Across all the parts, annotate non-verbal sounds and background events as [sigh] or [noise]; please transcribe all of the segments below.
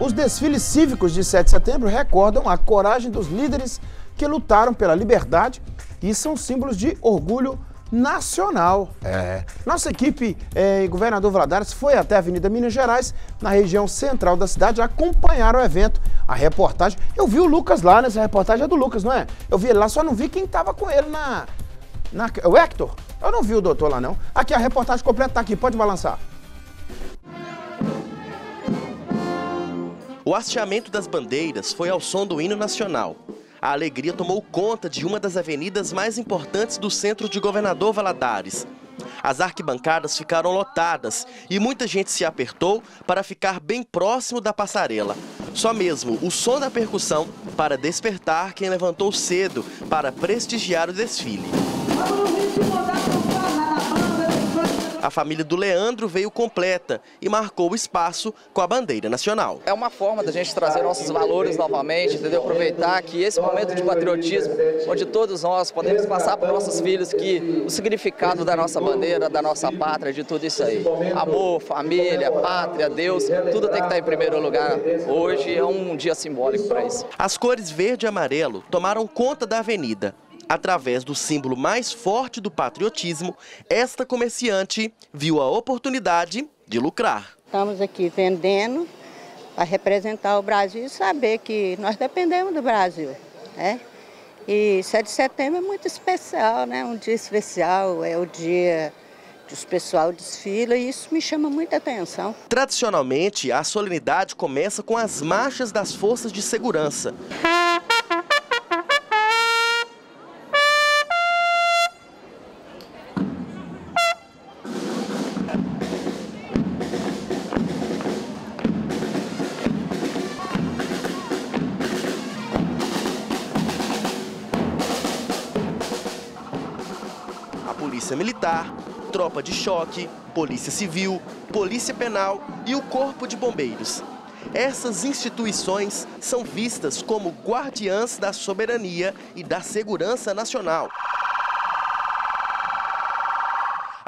Os desfiles cívicos de 7 de setembro recordam a coragem dos líderes que lutaram pela liberdade e são símbolos de orgulho nacional. É. Nossa equipe é, Governador Valadares foi até a Avenida Minas Gerais, na região central da cidade, acompanhar o evento. A reportagem, eu vi o Lucas lá, nessa reportagem é do Lucas, não é? Eu vi ele lá, só não vi quem estava com ele na, na... O Hector? Eu não vi o doutor lá, não. Aqui, a reportagem completa está aqui, pode balançar. O hasteamento das bandeiras foi ao som do hino nacional. A alegria tomou conta de uma das avenidas mais importantes do centro de Governador Valadares. As arquibancadas ficaram lotadas e muita gente se apertou para ficar bem próximo da passarela. Só mesmo o som da percussão para despertar quem levantou cedo para prestigiar o desfile. A família do Leandro veio completa e marcou o espaço com a bandeira nacional. É uma forma da gente trazer nossos valores novamente, entendeu? Aproveitar que esse momento de patriotismo, onde todos nós podemos passar para nossos filhos que o significado da nossa bandeira, da nossa pátria, de tudo isso aí. Amor, família, pátria, Deus, tudo tem que estar em primeiro lugar. Hoje é um dia simbólico para isso. As cores verde e amarelo tomaram conta da avenida Através do símbolo mais forte do patriotismo, esta comerciante viu a oportunidade de lucrar. Estamos aqui vendendo para representar o Brasil e saber que nós dependemos do Brasil. Né? E 7 de setembro é muito especial, né? um dia especial, é o dia que os pessoal desfila e isso me chama muita atenção. Tradicionalmente, a solenidade começa com as marchas das forças de segurança. Polícia Militar, Tropa de Choque, Polícia Civil, Polícia Penal e o Corpo de Bombeiros. Essas instituições são vistas como guardiãs da soberania e da segurança nacional.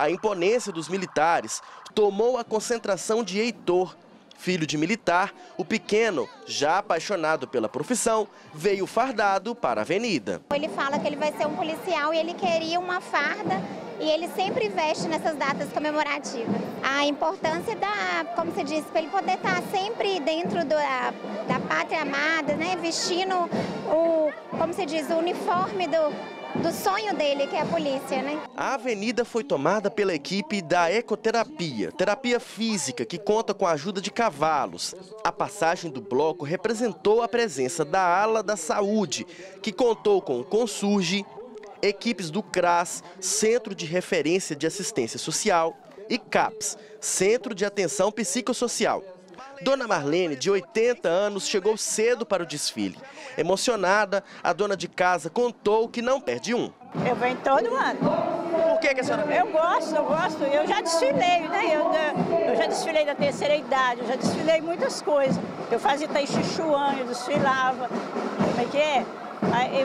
A imponência dos militares tomou a concentração de Heitor, filho de militar, o pequeno, já apaixonado pela profissão, veio fardado para a avenida. Ele fala que ele vai ser um policial e ele queria uma farda e ele sempre veste nessas datas comemorativas. A importância da, como se diz, para ele poder estar sempre dentro da, da pátria amada, né, vestindo o, como se diz, o uniforme do, do sonho dele, que é a polícia, né? A avenida foi tomada pela equipe da ecoterapia, terapia física que conta com a ajuda de cavalos. A passagem do bloco representou a presença da ala da saúde, que contou com o Consurge, equipes do CRAS, Centro de Referência de Assistência Social, e CAPS, Centro de Atenção Psicossocial. Dona Marlene, de 80 anos, chegou cedo para o desfile. Emocionada, a dona de casa contou que não perde um. Eu venho todo ano. Por que, que a senhora vem? Eu gosto, eu gosto. Eu já desfilei, né? Eu, eu já desfilei da terceira idade, eu já desfilei muitas coisas. Eu fazia Tai Chi Chuan, eu desfilava. Como é que é?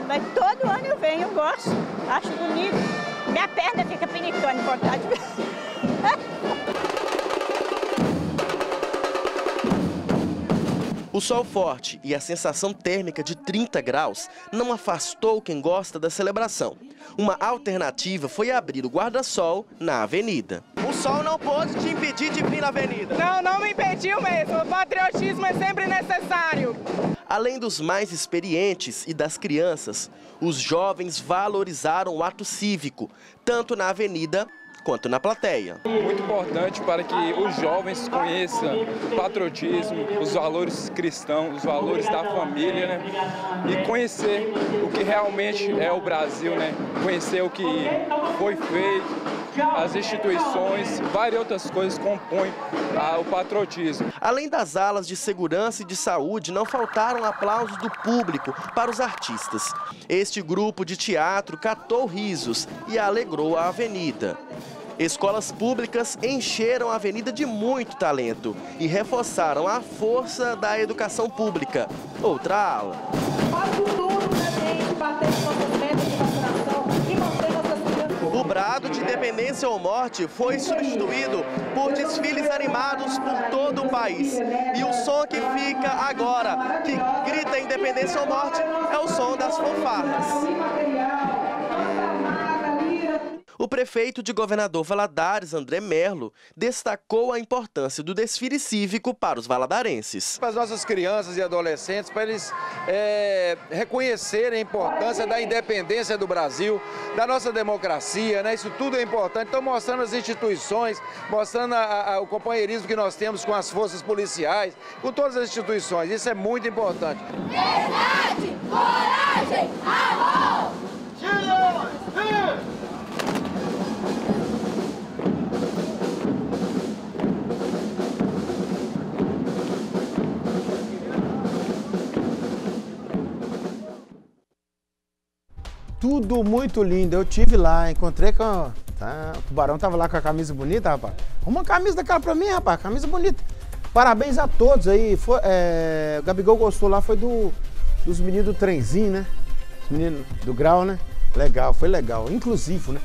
Mas todo ano eu venho, eu gosto. Acho bonito. Minha perna fica pinicando, vontade. [laughs] O sol forte e a sensação térmica de 30 graus não afastou quem gosta da celebração. Uma alternativa foi abrir o guarda-sol na avenida. O sol não pode te impedir de vir na avenida. Não, não me impediu mesmo. O patriotismo é sempre necessário. Além dos mais experientes e das crianças, os jovens valorizaram o ato cívico, tanto na avenida quanto na plateia. Muito importante para que os jovens conheçam o patriotismo, os valores cristãos, os valores da família, né? E conhecer o que realmente é o Brasil, né? Conhecer o que foi feito, as instituições, várias outras coisas compõem ah, o patriotismo. Além das alas de segurança e de saúde, não faltaram aplausos do público para os artistas. Este grupo de teatro catou risos e alegrou a avenida. Escolas públicas encheram a avenida de muito talento e reforçaram a força da educação pública. Outra ala. O brado de independência ou morte foi substituído por desfiles animados por todo o país. E o som que fica agora, que grita independência ou morte, é o som das fanfarras. O prefeito de Governador Valadares, André Merlo, destacou a importância do desfile cívico para os valadarenses. Para as nossas crianças e adolescentes, para eles é, reconhecerem a importância da independência do Brasil, da nossa democracia, né? isso tudo é importante. Então, mostrando as instituições, mostrando a, a, o companheirismo que nós temos com as forças policiais, com todas as instituições, isso é muito importante. Verdade, Tudo muito lindo. Eu tive lá, encontrei com. Tá, o tubarão tava lá com a camisa bonita, rapaz. Uma camisa daquela pra mim, rapaz. Camisa bonita. Parabéns a todos aí. Foi, é, o Gabigol gostou lá, foi do, dos meninos do trenzinho, né? Os meninos do grau, né? Legal, foi legal. Inclusivo, né?